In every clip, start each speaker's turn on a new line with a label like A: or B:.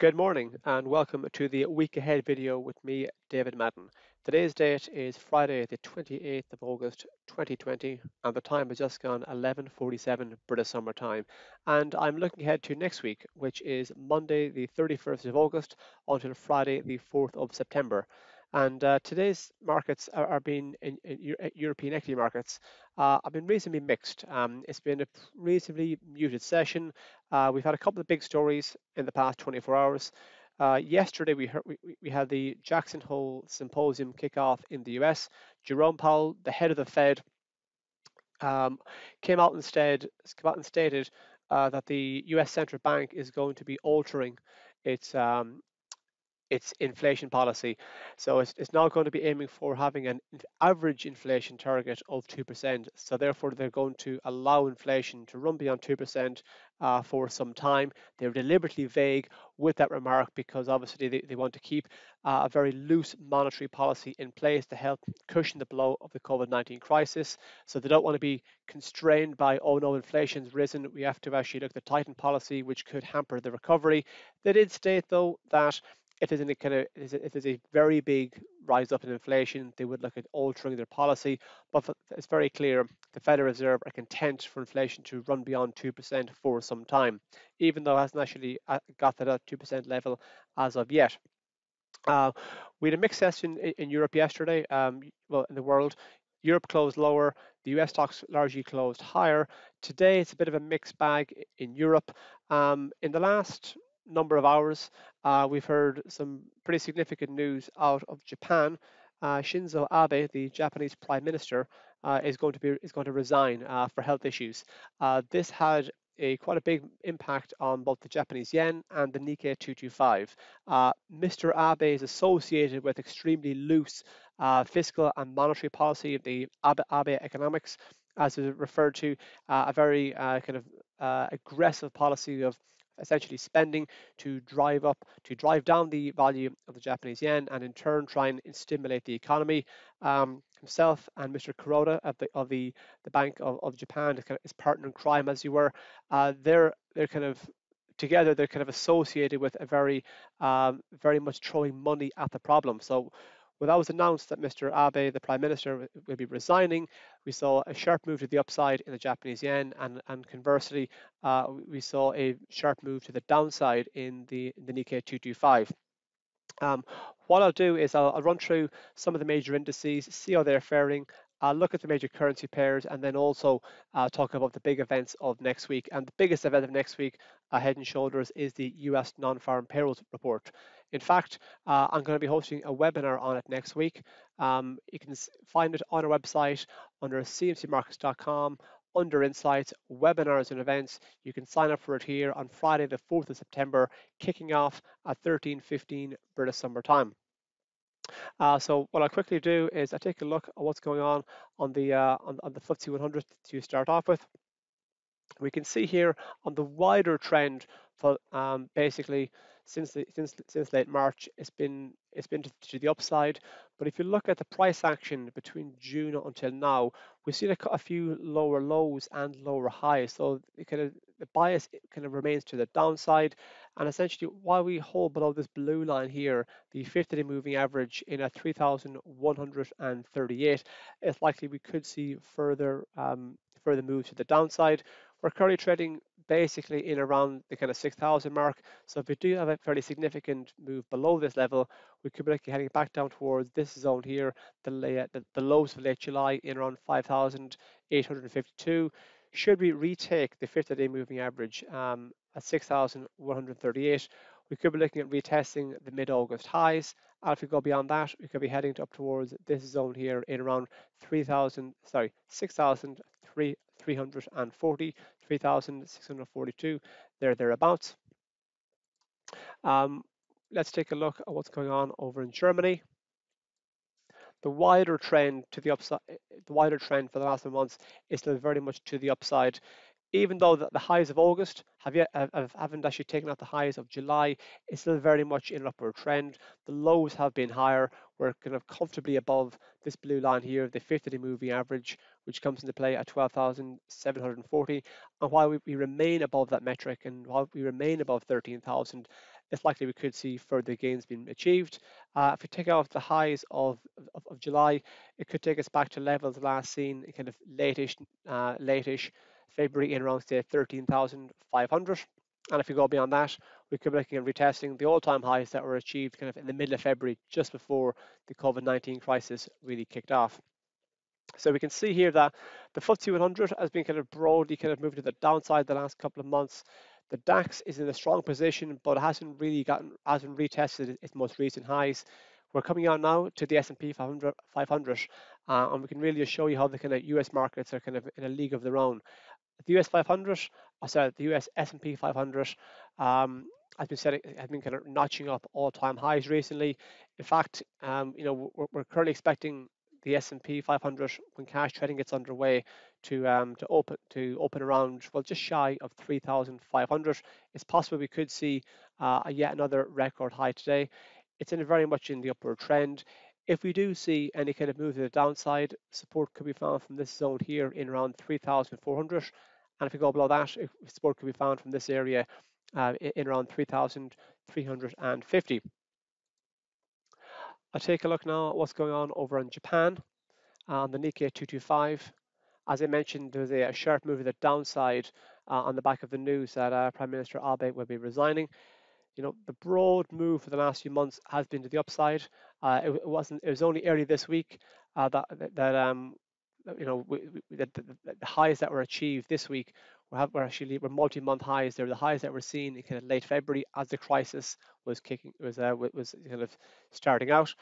A: Good morning and welcome to the week ahead video with me, David Madden. Today's date is Friday, the 28th of August 2020, and the time has just gone 11:47 British Summer Time. And I'm looking ahead to next week, which is Monday, the 31st of August, until Friday, the 4th of September. And uh, today's markets are, are being in, in, European equity markets uh, have been reasonably mixed. Um, it's been a reasonably muted session. Uh, we've had a couple of big stories in the past 24 hours. Uh, yesterday, we, heard, we, we had the Jackson Hole Symposium kickoff in the US. Jerome Powell, the head of the Fed, um, came out instead came out and stated uh, that the US central bank is going to be altering its um, its inflation policy. So it's, it's now going to be aiming for having an average inflation target of 2%. So therefore, they're going to allow inflation to run beyond 2% uh, for some time. They're deliberately vague with that remark because obviously they, they want to keep uh, a very loose monetary policy in place to help cushion the blow of the COVID 19 crisis. So they don't want to be constrained by, oh no, inflation's risen. We have to actually look at the tighten policy, which could hamper the recovery. They did state, though, that if there's any kind of if there's a very big rise up in inflation, they would look at altering their policy. But it's very clear the Federal Reserve are content for inflation to run beyond two percent for some time, even though it hasn't actually uh, got to that two percent level as of yet. Uh, we had a mixed session in, in Europe yesterday. Um, well, in the world, Europe closed lower, the US stocks largely closed higher. Today, it's a bit of a mixed bag in Europe. Um, in the last number of hours, uh, we've heard some pretty significant news out of Japan. Uh, Shinzo Abe, the Japanese Prime Minister, uh, is going to be is going to resign uh, for health issues. Uh, this had a quite a big impact on both the Japanese yen and the Nikkei 225. Uh, Mr. Abe is associated with extremely loose fiscal and monetary policy, of the Abe, Abe economics, as is referred to, a very kind of aggressive policy of essentially spending to drive up, to drive down the value of the Japanese yen and in turn try and stimulate the economy. Um, himself and Mr. Kuroda of the of the, the Bank of, of Japan, his, partner in crime, as you were, uh, they're they're kind of together they're kind of associated with a very um, very much throwing money at the problem. So when that was announced that Mr. Abe, the Prime Minister, will be resigning, we saw a sharp move to the upside in the Japanese yen, and, and conversely, uh, we saw a sharp move to the downside in the, in the Nikkei 225. Um, what I'll do is I'll, I'll, run through some of the major indices, see how they're faring, I'll look at the major currency pairs, and then also uh, talk about the big events of next week. And the biggest event of next week, uh, head and shoulders, is the US non-farm payrolls report. In fact, uh, I'm going to be hosting a webinar on it next week. Um, you can find it on our website under cmcmarkets.com under Insights, webinars and events. You can sign up for it here on Friday, the 4th of September, kicking off at 13.15 British Summer Time. Uh, so what I'll quickly do is I take a look at what's going on on the uh, on, on the FTSE 100 to start off with. We can see here on the wider trend for um, basically since the, since since late March, it's been it's been to, the upside. But if you look at the price action between June until now, we've seen a, a few lower lows and lower highs. So kind of the bias kind of remains to the downside. And essentially, while we hold below this blue line here, the 50-day moving average in at 3,138, it's likely we could see further um, further moves to the downside. We're currently trading basically in around the kind of 6,000 mark. So if we do have a fairly significant move below this level, we could be heading back down towards this zone here, the, the, the lows for late July in around 5,852. Should we retake the 50-day moving average um, at 6,138, we could be looking at retesting the mid-August highs. And if we go beyond that, we could be heading up towards this zone here in around 3,000, sorry, 6,340, 3,642, there, thereabouts. Um, let's take a look at what's going on over in Germany. The wider trend to the upside, the wider trend for the last few months is still very much to the upside even though the, the highs of August have yet have, haven't actually taken out the highs of July, it's still very much in an upward trend. The lows have been higher. We're kind of comfortably above this blue line here, of the 50-day moving average, which comes into play at 12,740. And while we, we remain above that metric and while we remain above 13,000, it's likely we could see further gains being achieved. Uh, if we take off the highs of, of, of, July, it could take us back to levels last seen in kind of lateish, uh, lateish February in around say 13,500. And if we go beyond that, we could be looking at retesting the all-time highs that were achieved kind of in the middle of February, just before the COVID-19 crisis really kicked off. So we can see here that the FTSE 100 has been kind of broadly kind of moving to the downside the last couple of months. The DAX is in a strong position, but hasn't really gotten hasn't retested its most recent highs. We're coming on now to the S&P 500, 500 uh, and we can really just show you how the kind of US markets are kind of in a league of their own. The US 500, I said the US S&P 500 um, has been setting, has been kind of notching up all-time highs recently. In fact, um, you know, we're, we're currently expecting the S&P 500 when cash trading gets underway to um, to open to open around well just shy of 3,500. It's possible we could see uh, yet another record high today. It's in very much in the upward trend. If we do see any kind of move to the downside, support could be found from this zone here in around 3,400. And if we go below that, support could be found from this area uh, in around 3,350. I'll take a look now at what's going on over in Japan on the Nikkei 225. As I mentioned, there was a, a sharp move to the downside uh, on the back of the news that uh, Prime Minister Abe will be resigning. You know, the broad move for the last few months has been to the upside. Uh, it, it, wasn't. It was only early this week uh, that that um, you know we, we, the, the, the, highs that were achieved this week were, have, were actually were multi-month highs. They were the highs that were seen in kind of late February as the crisis was kicking was uh, was kind of starting out.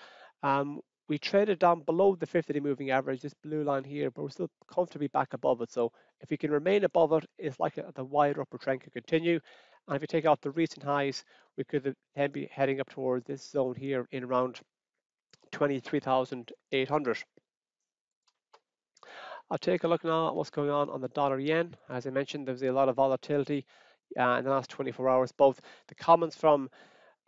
A: Um, we traded down below the 50-day moving average, this blue line here, but we're still comfortably back above it. So if we can remain above it, it's likely that the wider upper trend could continue. And if you take out the recent highs, we could then be heading up towards this zone here in around 23,800. I'll take a look now at what's going on on the dollar yen. As I mentioned, there's a lot of volatility uh, in the last 24 hours. Both the comments from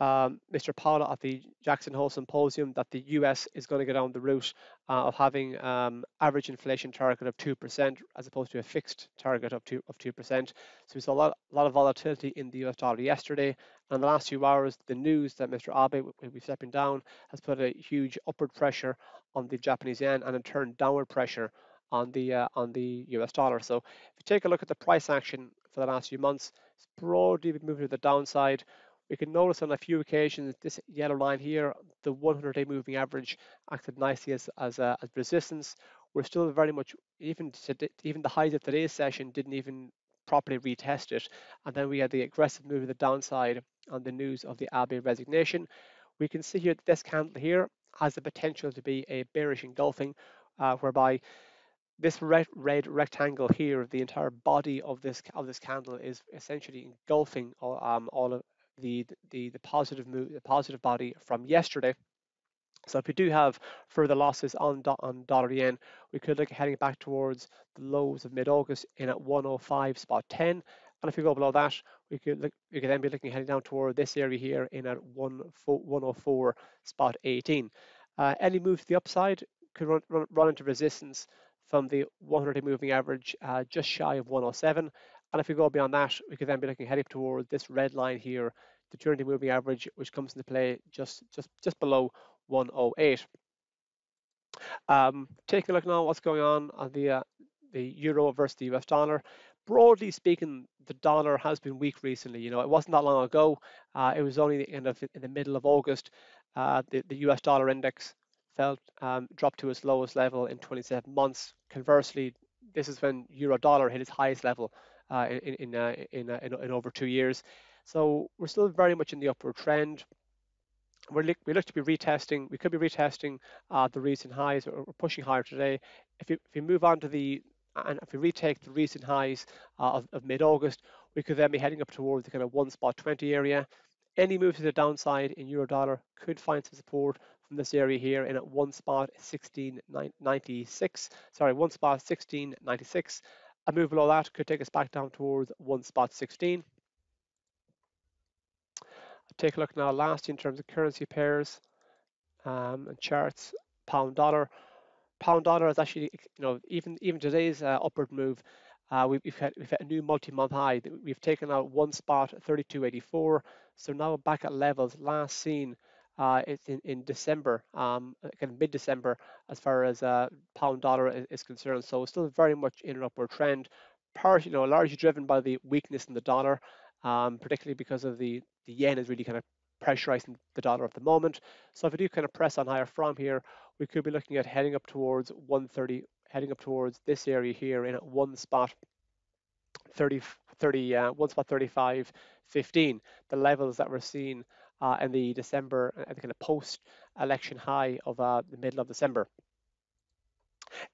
A: um, Mr. Powell at the Jackson Hole Symposium that the US is going to go down the route uh, of having um, average inflation target of 2% as opposed to a fixed target of 2 of 2%. So we saw a lot, a lot of volatility in the US dollar yesterday. And the last few hours, the news that Mr. Abe will be stepping down has put a huge upward pressure on the Japanese yen and in turn downward pressure on the uh, on the US dollar. So if you take a look at the price action for the last few months, it's broadly been moving to the downside. We can notice on a few occasions this yellow line here, the 100-day moving average acted nicely as as, uh, as resistance. We're still very much even even the highs of today's session didn't even properly retest it, and then we had the aggressive move to the downside on the news of the Abe resignation. We can see here that this candle here has the potential to be a bearish engulfing, uh, whereby this red, red rectangle here, the entire body of this of this candle is essentially engulfing all, um, all of the the the positive move, the positive body from yesterday. So if we do have further losses on on dollar yen, we could look at heading back towards the lows of mid-August in at 105 spot 10. And if we go below that, we could look, we could then be looking heading down toward this area here in at 104 spot 18. Uh, any move to the upside could run, run, run into resistance from the 100-day moving average uh, just shy of 107. And if we go beyond that, we could then be looking heading towards this red line here, the 200-day moving average, which comes into play just just just below 108. Um, taking a look now what's going on on the uh, the euro versus the US dollar. Broadly speaking, the dollar has been weak recently. You know, it wasn't that long ago. Uh, it was only the end of in the middle of August. Uh, the, the US dollar index fell, um, dropped to its lowest level in 27 months. Conversely, this is when euro dollar hit its highest level uh, in in, uh, in, uh, in, in over two years. So we're still very much in the upward trend. We're we look to be retesting. We could be retesting uh, the recent highs. We're pushing higher today. If you, if you move on to the and if we retake the recent highs uh, of, of mid-August, we could then be heading up towards the kind of one spot 20 area. Any move to the downside in euro dollar could find some support from this area here in at one spot 1696 sorry one spot 1696 a move below that could take us back down towards one spot 16 take a look now last in terms of currency pairs um, and charts pound dollar pound dollar is actually you know even even today's uh, upward move Uh, we've, we've, had, we've had a new multi-month high. We've taken out one spot, 32.84. So now back at levels last seen uh, in, in December, um, kind of mid-December, as far as uh, pound dollar is, is, concerned. So still very much in an upward trend, part, you know, largely driven by the weakness in the dollar, um, particularly because of the the yen is really kind of pressurizing the dollar at the moment. So if we do kind of press on higher from here, we could be looking at heading up towards 130, heading up towards this area here in one spot 30, 30 uh, one spot 35, 15, the levels that we're seeing uh, in the December, uh, the kind of post-election high of uh, the middle of December.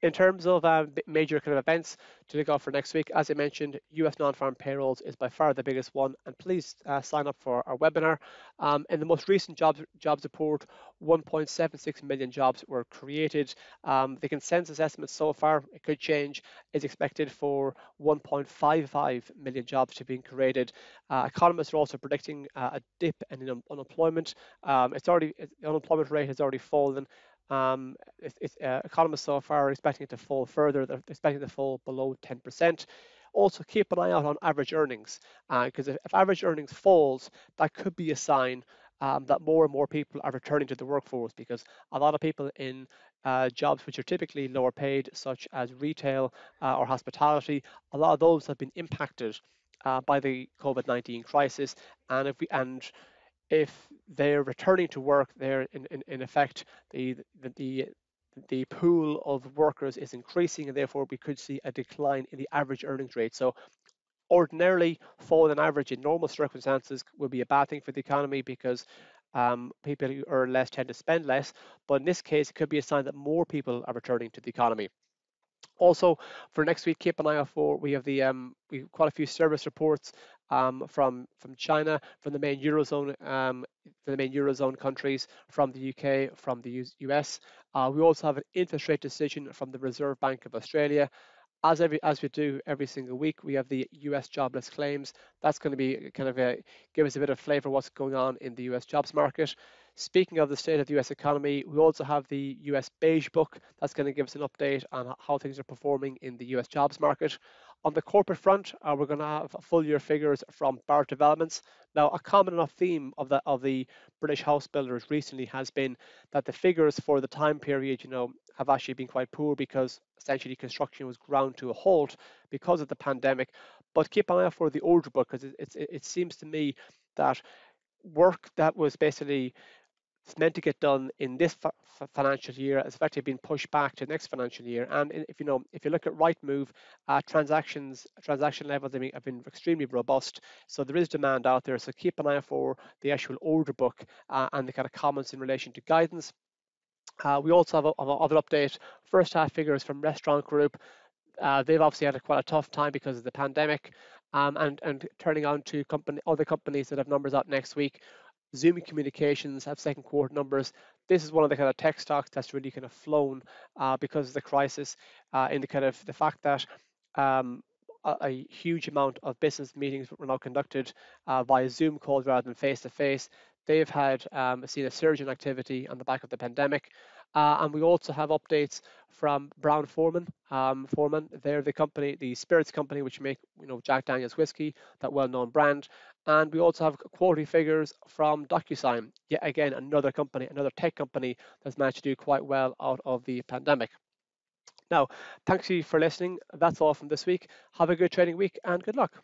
A: In terms of uh, major kind of events to look out for next week, as I mentioned, US non-farm payrolls is by far the biggest one, and please uh, sign up for our webinar. Um, in the most recent jobs jobs report, 1.76 million jobs were created. Um, the consensus estimate so far, it could change, is expected for 1.55 million jobs to be created. Uh, economists are also predicting uh, a dip in un unemployment. Um, it's already the unemployment rate has already fallen um, uh, economists so far are expecting it to fall further. They're expecting it to fall below 10%. Also, keep an eye out on average earnings because uh, if, if, average earnings falls, that could be a sign um, that more and more people are returning to the workforce because a lot of people in uh, jobs which are typically lower paid, such as retail uh, or hospitality, a lot of those have been impacted uh, by the COVID-19 crisis, and if we and if they're returning to work, they're in, in, in effect the, the, the the pool of workers is increasing and therefore we could see a decline in the average earnings rate. So ordinarily fall on average in normal circumstances would be a bad thing for the economy because um, people who earn less tend to spend less. But in this case, it could be a sign that more people are returning to the economy. Also, for next week, keep an eye out for we have the um, we quite a few service reports um, from from China, from the main eurozone, um, the main eurozone countries, from the UK, from the US. Uh, we also have an interest rate decision from the Reserve Bank of Australia. As every as we do every single week, we have the U.S. jobless claims. That's going to be kind of a, give us a bit of flavour what's going on in the U.S. jobs market. Speaking of the state of the US economy, we also have the US Beige Book that's going to give us an update on how things are performing in the US jobs market. On the corporate front, uh, we're going to have full year figures from Barratt Developments. Now, a common enough theme of the of the British house builders recently has been that the figures for the time period, you know, have actually been quite poor because essentially construction was ground to a halt because of the pandemic. But keep an eye out for the order book because it, it, it seems to me that work that was basically it's meant to get done in this financial year. It's effectively been pushed back to next financial year. And if you know, if you look at Rightmove, uh, transactions, transaction levels have been extremely robust. So there is demand out there. So keep an eye for the actual order book uh, and the kind of comments in relation to guidance. Uh, we also have, another update. First half figures from Restaurant Group. Uh, they've obviously had a quite a tough time because of the pandemic, um, and and turning on to company other companies that have numbers out next week. Zoom Communications have second quarter numbers. This is one of the kind of tech stocks that's really kind of flown uh, because of the crisis, uh, in the kind of the fact that um, a, a, huge amount of business meetings were now conducted uh, via Zoom calls rather than face to face. They've had um, seen a surge in activity on the back of the pandemic. Uh, and we also have updates from Brown-Forman. Um, Forman, they're the company, the spirits company, which make you know Jack Daniel's whiskey, that well-known brand. And we also have quality figures from DocuSign. Yet again, another company, another tech company that's managed to do quite well out of the pandemic. Now, thanks you for listening. That's all from this week. Have a good trading week and good luck.